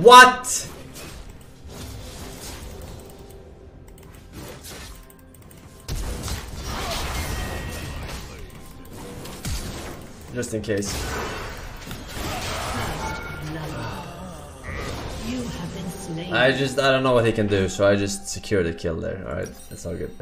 What? Just in case. I just, I don't know what he can do, so I just secure the kill there. Alright, that's all good.